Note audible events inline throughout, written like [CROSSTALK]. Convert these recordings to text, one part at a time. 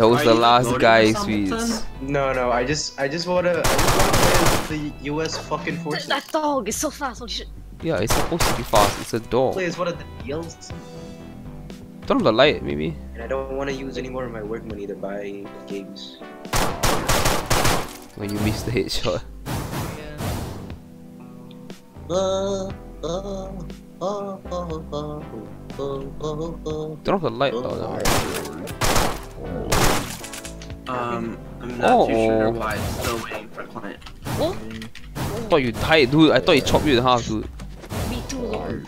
That was Are the last guy, or something? sweets. No, no, I just, I just wanna, I just wanna play as the U.S. fucking forces. That dog is so fast. Holy shit. Yeah, it's supposed to be fast. It's a dog. Play as one of the deals, Turn on the light, maybe. and I don't want to use any more of my work money to buy games. When you miss the headshot. Uh, Turn off the light. No. Um, I'm not too Oh. sure why it's still waiting for client. What? I thought you died, dude. I thought he chopped you in half, dude. Me too, Lord.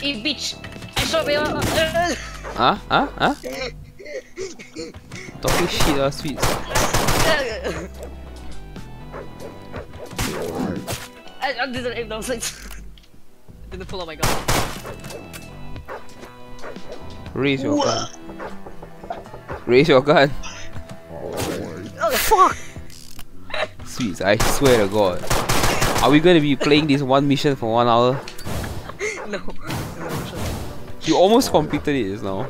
Hey, bitch. I shot me. Uh, Huh? Huh? Huh? Talking shit, ah, sweets. I, I didn't aim those things. I didn't pull out my gun. Raise your gun. Raise your gun. Oh, fuck! Sweets, I swear to God. Are we gonna be playing this one mission for one hour? [LAUGHS] No. You almost completed it just now.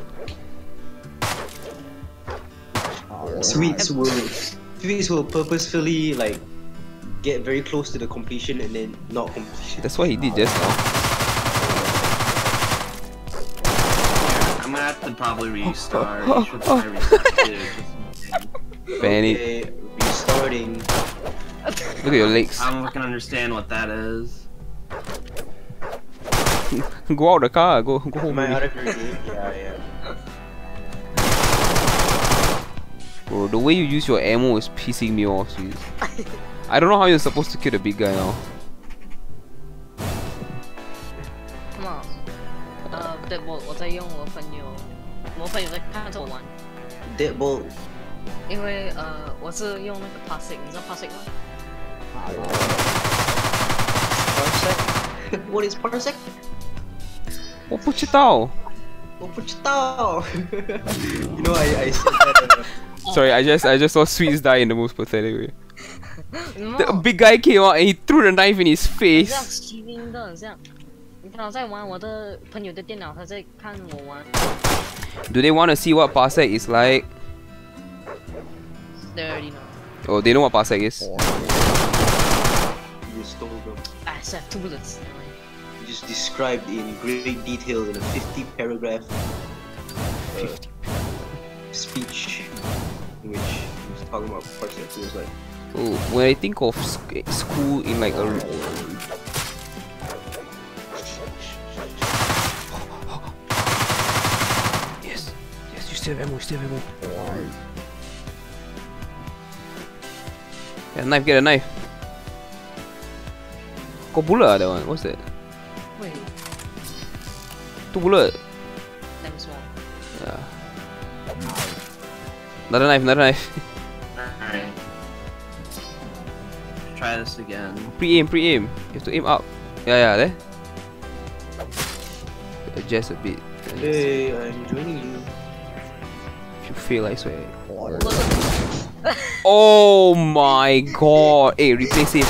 Sweets will, Sweets will purposefully like get very close to the completion and then not complete. That's what he did just now. I'm gonna have to probably restart. [LAUGHS] You should probably restart too. just- Okay, restarting. Look at your leaks. I don't fucking understand what that is. [LAUGHS] Go out the car. Go go home. Am I out of your game? Yeah, yeah. Bro, the way you use your ammo is pissing me off, sweets. [LAUGHS] I don't know how you're supposed to kill the big guy now. Come on. 呃，对我我在用我朋友，我朋友在看着我玩， Deadbolt. 因为呃我是用那个 Parsec，你知道 Parsec 吗？ Parsec. what is [LAUGHS] parsec? 我不知道。我不知道。you [LAUGHS] know, I I said that. Uh, [LAUGHS] Sorry, I just I just saw Sweets die in the most pathetic way. No， The big guy came out and he threw the knife in his 很 face. 像 streaming 的，很像。 你看我在玩我的朋友的电脑，他在看我玩。 Do they want to see what Parsec is like? They already know. Oh, they know what Parsec is. you stole them. I just have two bullets. You just described in great detail in a 50 paragraph uh, speech in which he was talking about parsec. It was like, Oh, when I think of sc- school in like a still have ammo, you still have ammo. Get a knife, get a knife. Got bullet that one. What's that? Wait, Two bullet. let me small. Yeah. Another knife, another knife. Alright. Try this again. Pre-aim, pre-aim. You have to aim up. Yeah, yeah, there. Adjust a bit. hey, I'm joining you. If you fail, I. Oh my god! Hey, replay save.